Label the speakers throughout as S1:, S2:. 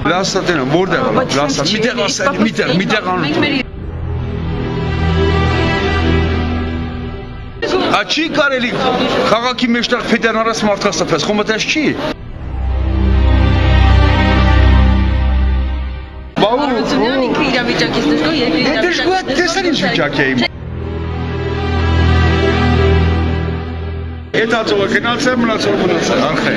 S1: Հաստատեն եմ, որտեղ անում, լասա, միտեղ ասա, միտեղ, միտեղ անում։ Ա չի կարելի քաղաքի մեջտեղ ֆեդերալաս մարդկաստապես, խոմտես չի։ Բաու,
S2: Հարությունյանն ինքը իրավիճակից դժգոհ երկրի
S1: Դե է, տեսար ինչ վիճակ է իմ։ Այդ ածողը գնացել, մնացել, մնացել, արխե։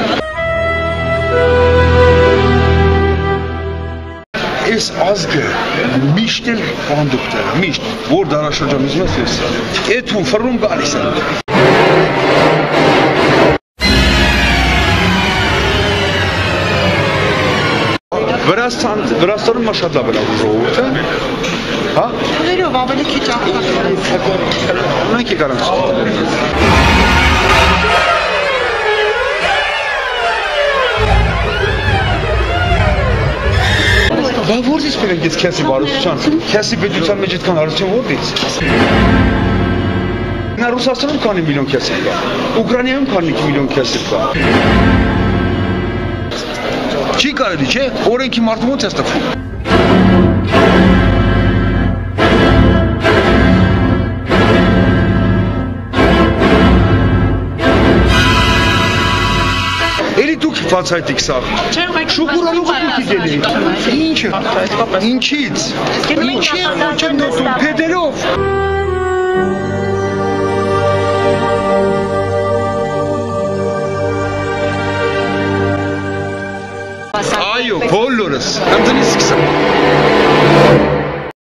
S1: Այս ազգը միշտ էլ կոնդուկտ է, միշտ, որ դարաշրջանից ես ես։ Այդ ու ֆռում գալիս է։ Վրաստան, Վրաստանում մա շատ լավ է լավ ժողովուրդը։ Հա?
S3: Ներով ավելի քիչ ախտակ։
S1: Մենք եկարանք։ Բա որից բերենք ես քեսի բարուսության։ Քեսի պետության մեջ այդքան հարություն որից։ Նա Ռուսաստանում քանի միլիոն քեսի կա։ Ուկրաինայում քանի միլիոն քեսի կա։ Չի կարելի, չէ՞։ Օրենքի մարդու ո՞նց է ստվում։ Էլի դուք բացայտիկ սա։ Շուկուրանու գուտի դելի։ Ինչը։ Ինչից։ Ինչի է ոչնդոտում փեդերով։ Այո, բոլորս։ Անդնի սկսա։